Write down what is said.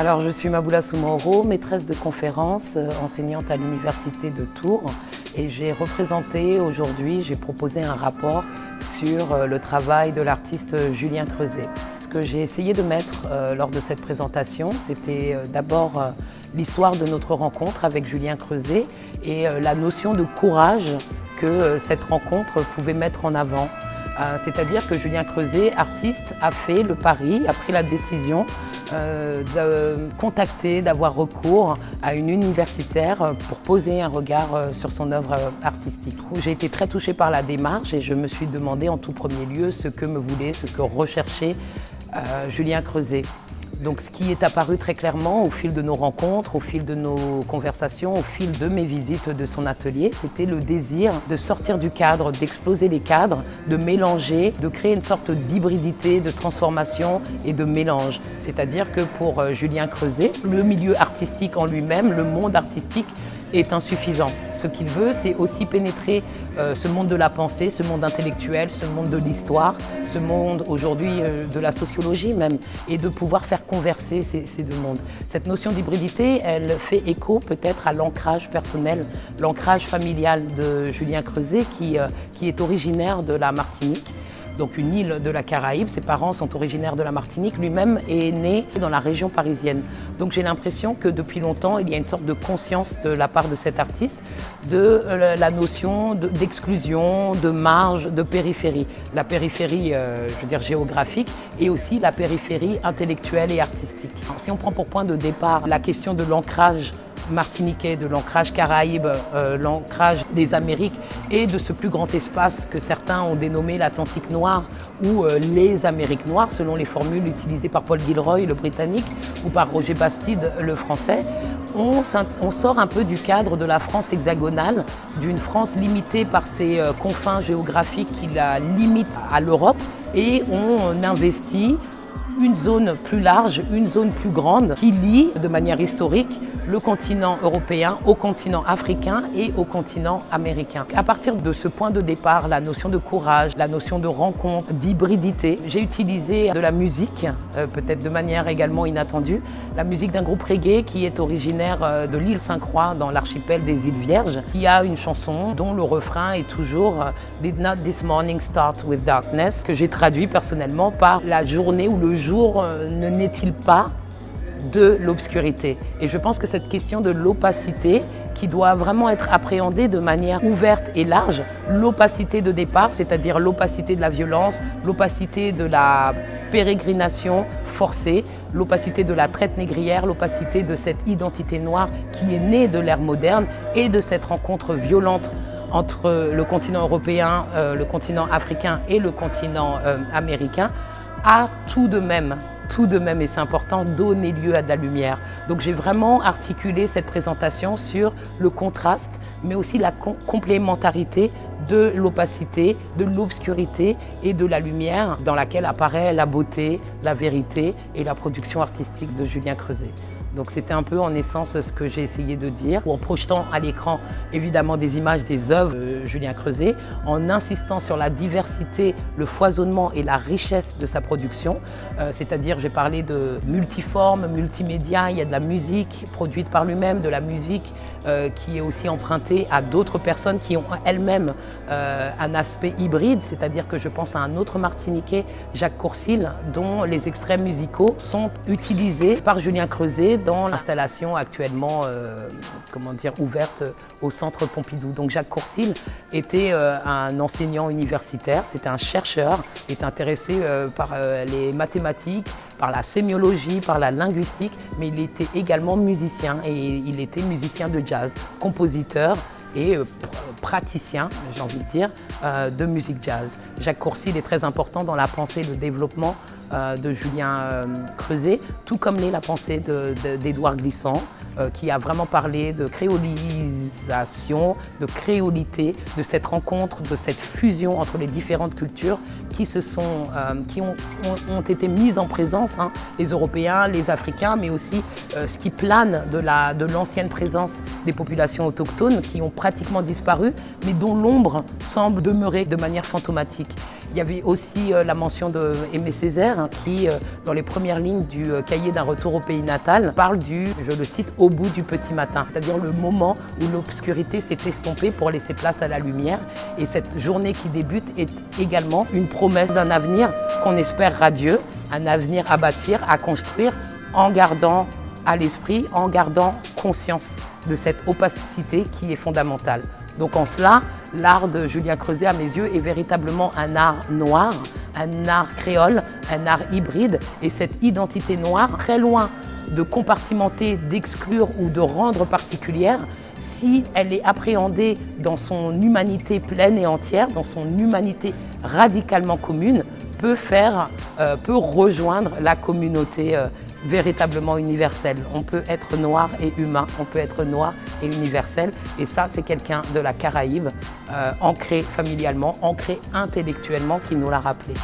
Alors, je suis Maboula Soumoro, maîtresse de conférence, euh, enseignante à l'Université de Tours. Et j'ai représenté aujourd'hui, j'ai proposé un rapport sur euh, le travail de l'artiste Julien Creuset. Ce que j'ai essayé de mettre euh, lors de cette présentation, c'était d'abord l'histoire de notre rencontre avec Julien Creuset et la notion de courage que cette rencontre pouvait mettre en avant. C'est-à-dire que Julien Creuset, artiste, a fait le pari, a pris la décision euh, de contacter, d'avoir recours à une universitaire pour poser un regard euh, sur son œuvre euh, artistique. J'ai été très touchée par la démarche et je me suis demandé en tout premier lieu ce que me voulait, ce que recherchait Julien Creuset. Donc ce qui est apparu très clairement au fil de nos rencontres, au fil de nos conversations, au fil de mes visites de son atelier, c'était le désir de sortir du cadre, d'exploser les cadres, de mélanger, de créer une sorte d'hybridité, de transformation et de mélange. C'est-à-dire que pour euh, Julien Creuset, le milieu artistique en lui-même, le monde artistique est insuffisant. Ce qu'il veut, c'est aussi pénétrer euh, ce monde de la pensée, ce monde intellectuel, ce monde de l'histoire, ce monde aujourd'hui euh, de la sociologie même, et de pouvoir faire converser ces, deux mondes. Cette notion d'hybridité, elle fait écho peut-être à l'ancrage personnel, l'ancrage familial de Julien Creuset, qui, euh, qui est originaire de la Martinique donc une île de la Caraïbe. Ses parents sont originaires de la Martinique. Lui-même est né dans la région parisienne. Donc j'ai l'impression que depuis longtemps, il y a une sorte de conscience de la part de cet artiste de euh, la notion d'exclusion, de, marge, de périphérie. La périphérie, euh, je veux dire, géographique et aussi la périphérie intellectuelle et artistique. si on prend pour point de départ la question de l'ancrage martiniquais, de l'ancrage caraïbe, euh, l'ancrage des Amériques et de ce plus grand espace que certains ont dénommé l'Atlantique noir ou euh, les Amériques noires, selon les formules utilisées par Paul Gilroy, le britannique, ou par Roger Bastide, le français. On, sort un peu du cadre de la France hexagonale, d'une France limitée par ses euh, confins géographiques qui la limitent à l'Europe, et on investit une zone plus large, une zone plus grande qui lie de manière historique le continent européen au continent africain et au continent américain. À partir de ce point de départ, la notion de courage, la notion de rencontre, d'hybridité, j'ai utilisé de la musique, euh, peut-être de manière également inattendue, la musique d'un groupe reggae qui est originaire euh, de l'île Saint-Croix dans l'archipel des îles Vierges, qui a une chanson dont le refrain est toujours euh, Did not this morning start with darkness, que j'ai traduit personnellement par la journée ou le jour ne n'est-il pas de l'obscurité? Et je pense que cette question de l'opacité, qui doit vraiment être appréhendée de manière ouverte et large, l'opacité de départ, c'est-à-dire l'opacité de la violence, l'opacité de la pérégrination forcée, l'opacité de la traite négrière, l'opacité de cette identité noire qui est née de l'ère moderne et de cette rencontre violente entre le continent européen, euh, le continent africain et le continent euh, américain, a tout de même tout de même, et c'est important, donner lieu à de la lumière. Donc j'ai vraiment articulé cette présentation sur le contraste, mais aussi la complémentarité de l'opacité, de l'obscurité et de la lumière dans laquelle apparaît la beauté, la vérité et la production artistique de Julien Creuset. Donc c'était un peu en essence ce que j'ai essayé de dire, en projetant à l'écran évidemment des images des œuvres de Julien Creuset, en insistant sur la diversité, le foisonnement et la richesse de sa production. Euh, c'est-à-dire, j'ai parlé de multiforme, multimédia, il y a de la musique produite par lui-même, de la musique euh, qui est aussi empruntée à d'autres personnes qui ont elles-mêmes euh, un aspect hybride, c'est-à-dire que je pense à un autre Martiniquais, Jacques Courcil, dont les extraits musicaux sont utilisés par Julien Creuset dans l'installation actuellement euh, comment dire, ouverte au Centre Pompidou. Donc Jacques Courcil était un enseignant universitaire, c'était un chercheur, est intéressé par les mathématiques, par la sémiologie, par la linguistique, mais il était également musicien et il était musicien de jazz, compositeur et euh, praticien, j'ai envie de dire, euh, de musique jazz. Jacques Courcil est très important dans la pensée de développement euh, de Julien Creuset, tout comme l'est la pensée d'Édouard Glissant, qui a vraiment parlé de créolisation, de créolité, de cette rencontre, de cette fusion entre les différentes cultures qui, se sont, qui ont, été mises en présence, hein, les Européens, les Africains, mais aussi ce qui plane de l'ancienne de présence des populations autochtones qui ont pratiquement disparu, mais dont l'ombre semble demeurer de manière fantomatique. Il y avait aussi la mention de Aimé Césaire hein, qui, dans les premières lignes du cahier d'un retour au pays natal, parle du, je le cite, au bout du petit matin, c'est-à-dire le moment où l'obscurité s'est estompée pour laisser place à la lumière. Et cette journée qui débute est également une promesse d'un avenir qu'on espère radieux, un avenir à bâtir, à construire, en gardant à l'esprit, en gardant conscience de cette opacité qui est fondamentale. Donc en cela, l'art de Julien Creuset, à mes yeux, est véritablement un art noir, un art créole, un art hybride. Et cette identité noire, très loin de compartimenter, d'exclure ou de rendre particulière, si elle est appréhendée dans son humanité pleine et entière, dans son humanité radicalement commune, peut euh, rejoindre la communauté euh, véritablement universelle. On peut être noir et humain, on peut être noir et universel. Et ça, c'est quelqu'un de la Caraïbe, euh, ancré familialement, ancré intellectuellement, qui nous l'a rappelé.